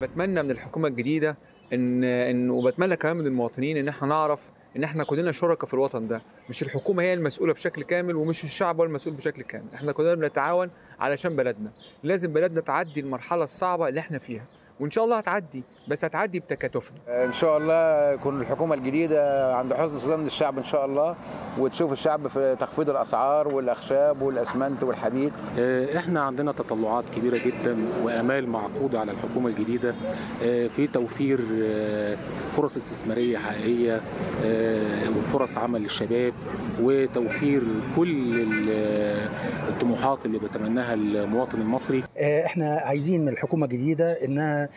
بتمنى من الحكومة الجديدة ان ان وبتمنى كمان من المواطنين إن إحنا نعرف إن إحنا كلنا شركاء في الوطن ده. مش الحكومة هي المسؤولة بشكل كامل ومش الشعب هو المسؤول بشكل كامل. إحنا كلنا بنتعاون علشان بلدنا. لازم بلدنا تعدي المرحلة الصعبة اللي إحنا فيها. وإن شاء الله هتعدي بس هتعدي بتكاتفنا إن شاء الله يكون الحكومة الجديدة عند حسن ظن الشعب إن شاء الله وتشوف الشعب في تخفيض الأسعار والأخشاب والأسمنت والحديد. إحنا عندنا تطلعات كبيرة جدا وأمال معقودة على الحكومة الجديدة. في توفير فرص استثمارية حقيقية وفرص عمل للشباب وتوفير كل الطموحات اللي بيتمناها المواطن المصري؟ إحنا عايزين من الحكومة الجديدة إنها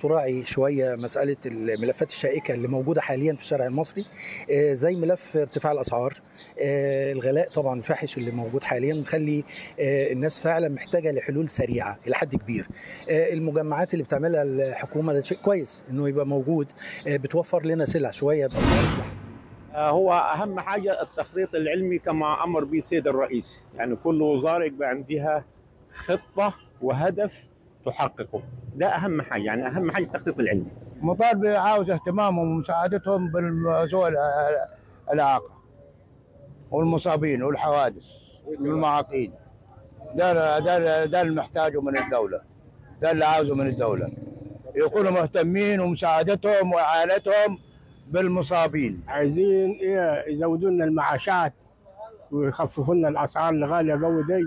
تراعي شوية مسألة الملفات الشائكة اللي موجودة حاليا في الشارع المصري زي ملف ارتفاع الأسعار الغلاء طبعا فاحش اللي موجود حاليا مخلي الناس فعلا محتاجة لحلول سريعة إلى حد كبير. المجمعات اللي بتعملها الحكومة ده شيء كويس إنه يبقى موجود بتوفر لنا سلع شوية بأسعار هو أهم حاجة التخطيط العلمي كما أمر به السيد الرئيس. يعني كل وزارة يبقى عندها خطة وهدف تحققه. ده أهم حاجة. يعني أهم حاجة التخطيط العلمي. مطالبه عاوز اهتمامهم ومساعدتهم بالذوي الاعاقه والمصابين والحوادث والمعاقين. ده ده ده اللي محتاجه من الدولة. ده اللي عاوزه من الدولة. يكونوا مهتمين ومساعدتهم وإعانتهم بالمصابين. عايزين إيه يزودوا لنا المعاشات ويخففوا لنا الأسعار الغالية قوي دي.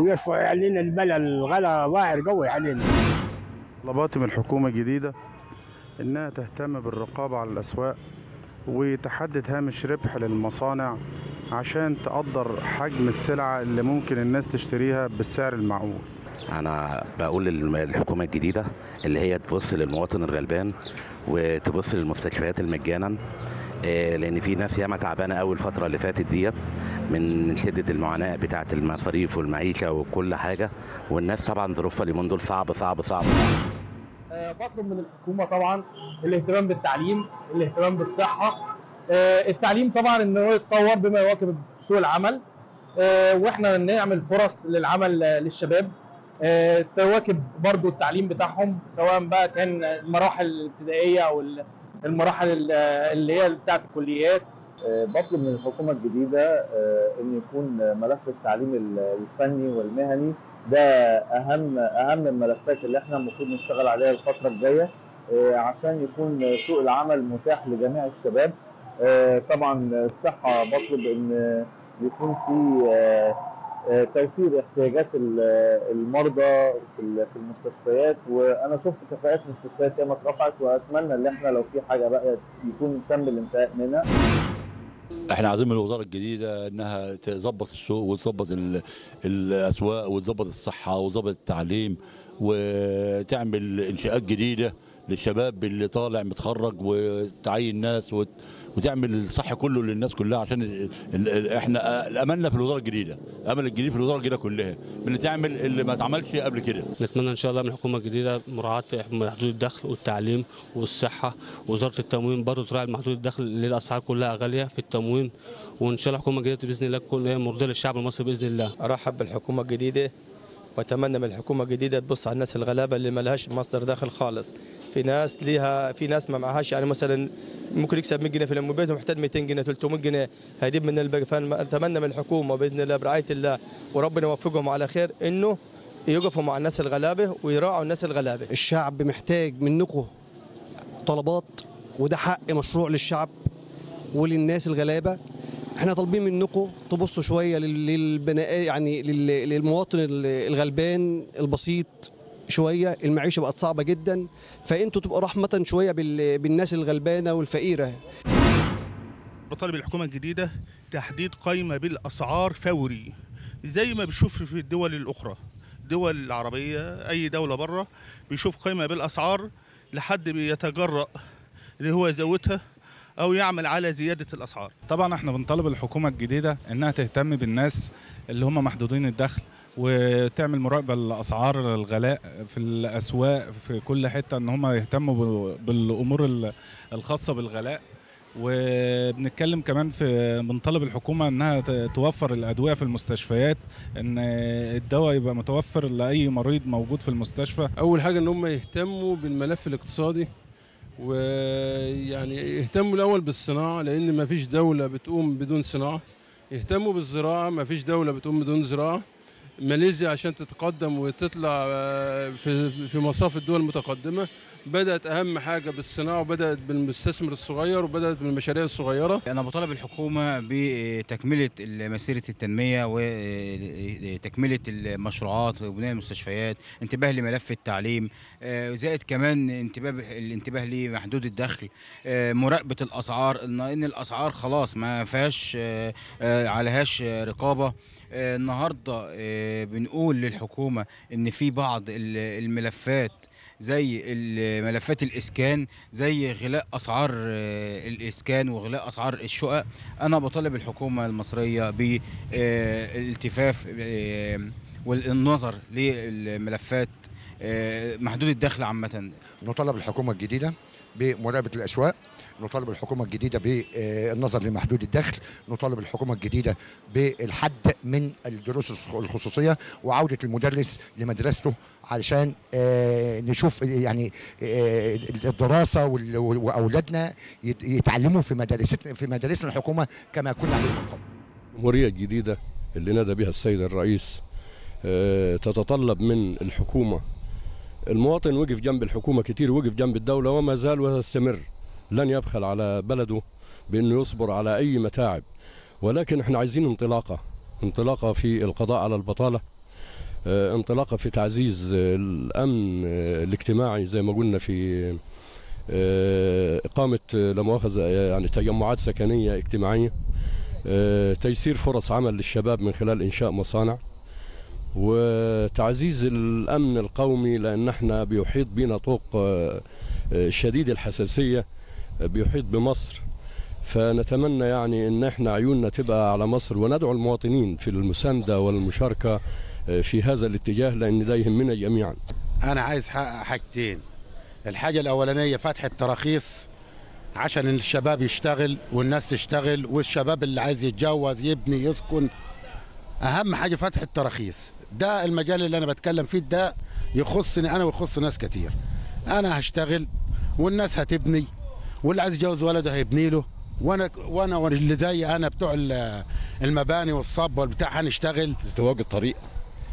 ويرفعوا علينا البلد الغلا ظاهر قوي علينا. طلباتي من الحكومة الجديدة إنها تهتم بالرقابة على الأسواق وتحدد هامش ربح للمصانع عشان تقدر حجم السلعة اللي ممكن الناس تشتريها بالسعر المعقول أنا بقول للحكومة الجديدة اللي هي تبص للمواطن الغلبان وتبص للمستشفيات المجانا لأن في ناس ياما تعبانة قوي الفترة اللي فاتت ديت من شدة المعاناة بتاعة المصاريف والمعيشة وكل حاجة والناس طبعا ظروفها اليومين دول صعب صعب, صعب. بطلب من الحكومة طبعا الاهتمام بالتعليم الاهتمام بالصحة. التعليم طبعا إن هو يتطور بما يواكب سوق العمل. وإحنا نعمل فرص للعمل للشباب. تواكب برضو التعليم بتاعهم سواء بقى كان المراحل الابتدائية أو المراحل اللي هي بتاعت الكليات. بطلب من الحكومة الجديدة إن يكون ملف التعليم الفني والمهني ده أهم أهم الملفات اللي إحنا المفروض نشتغل عليها الفترة الجاية عشان يكون سوق العمل متاح لجميع الشباب. طبعا الصحة بطلب إن يكون في توفير احتياجات المرضى في المستشفيات. وأنا شفت كفاءات مستشفيات ياما اترفعت وأتمنى إن إحنا لو في حاجة بقى يكون تم الانتهاء منها. إحنا عايزين من الوزارة الجديدة انها تظبط السوق وتظبط الاسواق وتظبط الصحة وتظبط التعليم وتعمل انشاءات جديدة. للشباب اللي طالع متخرج وتعين ناس وتعمل الصح كله للناس كلها عشان إحنا املنا في الوزارة الجديدة. أمل الجديد في الوزارة الجديدة كلها. من تعمل اللي ما اتعملش قبل كده. نتمنى إن شاء الله من الحكومة الجديده مراعاة محدود الدخل والتعليم والصحة. وزارة التموين برضه تراعي محدود الدخل اللي الاسعار كلها غالية في التموين. وإن شاء الله الحكومة الجديده بإذن الله تكون مرضية للشعب المصري بإذن الله. أرحب بالحكومة الجديدة وأتمنى من الحكومة الجديدة تبص على الناس الغلابة اللي ما لهاش مصدر دخل خالص. في ناس ليها في ناس ما معهاش يعني مثلا ممكن يكسب 100 جنيه في اليوم بيته محتاج 200 جنيه 300 جنيه هيجيب من الباقي فأتمنى من الحكومة بإذن الله برعاية الله وربنا يوفقهم على خير إنه يقفوا مع الناس الغلابة ويراعوا الناس الغلابة. الشعب محتاج منكم طلبات وده حق مشروع للشعب وللناس الغلابة. إحنا طالبين منكم تبصوا شوية للبناء يعني للمواطن الغلبان البسيط شوية. المعيشة بقت صعبة جدا فأنتوا تبقوا رحمة شوية بالناس الغلبانة والفقيرة. بطالب الحكومة الجديدة تحديد قائمه بالأسعار فوري زي ما بنشوف في الدول الأخرى. الدول العربية أي دولة بره بيشوف قائمه بالأسعار لحد بيتجرأ اللي هو يزودها أو يعمل على زيادة الأسعار. طبعا إحنا بنطالب الحكومة الجديدة إنها تهتم بالناس اللي هم محدودين الدخل وتعمل مراقبة لأسعار الغلاء في الأسواق في كل حتة إن هم يهتموا بالأمور الخاصة بالغلاء. وبنتكلم كمان في بنطالب الحكومة إنها توفر الأدوية في المستشفيات إن الدواء يبقى متوفر لأي مريض موجود في المستشفى. أول حاجة إن هم يهتموا بالملف الاقتصادي. ويعني يهتموا الأول بالصناعة لأن ما فيش دولة بتقوم بدون صناعة. يهتموا بالزراعة ما فيش دولة بتقوم بدون زراعة. ماليزيا عشان تتقدم وتطلع آه، في في مصاف الدول المتقدمة. بدأت أهم حاجة بالصناعة وبدأت بالمستثمر الصغير وبدأت بالمشاريع الصغيرة. أنا بطالب الحكومة بتكملة مسيرة التنمية وتكملة المشروعات وبناء المستشفيات انتباه لملف التعليم آه، زائد كمان انتباه الانتباه لمحدود الدخل آه، مراقبة الأسعار إن إن الأسعار خلاص ما فيهاش آه، عليهاش رقابة. آه، النهارده بنقول للحكومة إن في بعض ال- الملفات زي ملفات الإسكان زي غلاء أسعار آه، الإسكان وغلاء أسعار الشقق. أنا بطالب الحكومة المصرية بالالتفاف والنظر للملفات آه، محدود الدخل عامة. نطالب الحكومة الجديدة بمراقبة الأسواق نطالب الحكومة الجديدة بالنظر لمحدود الدخل نطالب الحكومة الجديدة بالحد من الدروس الخ- الخصوصية وعودة المدرس لمدرسته علشان آه، نشوف يعني آه، الدراسة وأولادنا يت- يتعلموا في مدارستنا في مدارسنا الحكومة كما كنا عليه من قبل الجمهورية الجديدة اللي نادى بها السيد الرئيس آه، تتطلب من الحكومة المواطن وقف جنب الحكومة كتير وقف جنب الدولة وما زال ويستمر. لن يبخل على بلده بأنه يصبر على أي متاعب. ولكن إحنا عايزين انطلاقة انطلاقة في القضاء على البطالة آه، انطلاقة في تعزيز الأمن آه، الاجتماعي زي ما قلنا في آه، إقامة لا مؤاخذة يعني تجمعات سكنية اجتماعية تيسير فرص عمل للشباب من خلال إنشاء مصانع. وتعزيز الأمن القومي لأن إحنا بيحيط بنا طوق آه، آه، شديد الحساسية آه، بيحيط بمصر. فنتمنى يعني إن إحنا عيوننا تبقى على مصر وندعو المواطنين في المساندة والمشاركة آه، في هذا الاتجاه لأن ده يهمنا جميعا. أنا عايز احقق حاجتين. الحاجة الأولانية فتح التراخيص عشان الشباب يشتغل والناس تشتغل والشباب اللي عايز يتجوز يبني يسكن. أهم حاجة فتح التراخيص. ده المجال اللي أنا بتكلم فيه ده يخصني أنا ويخص ناس كتير. أنا هشتغل والناس هتبني واللي عايز يتجوز ولده هيبني له. وأنا وأنا واللي زي أنا بتوع ال- المباني والصب والبتاع هنشتغل. ازدواج الطريق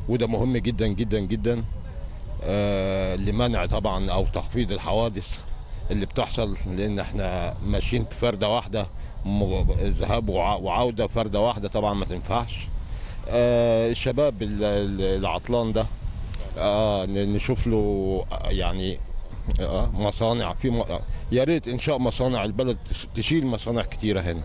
وده مهم جدا جدا جدا. آه لمنع طبعا أو تخفيض الحوادث اللي بتحصل لأن إحنا ماشيين في فردة واحدة ذهاب وع- وعودة فردة واحدة طبعا ما تنفعش. الشباب ال- ال- العطلان ده آه نشوف له آه، يعني آه مصانع. في م... يا ريت انشاء مصانع البلد تش- تشيل مصانع كتيرة هنا.